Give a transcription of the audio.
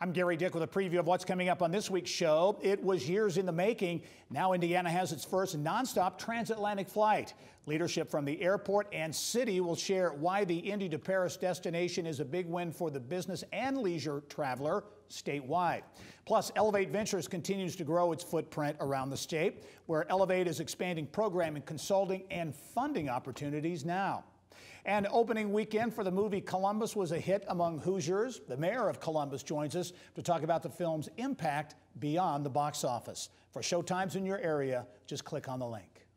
I'm Gerry Dick with a preview of what's coming up on this week's show. It was years in the making. Now Indiana has its first nonstop transatlantic flight. Leadership from the airport and city will share why the Indy to Paris destination is a big win for the business and leisure traveler statewide. Plus, Elevate Ventures continues to grow its footprint around the state, where Elevate is expanding programming, consulting, and funding opportunities now. And opening weekend for the movie Columbus was a hit among Hoosiers. The mayor of Columbus joins us to talk about the film's impact beyond the box office. For showtimes in your area, just click on the link.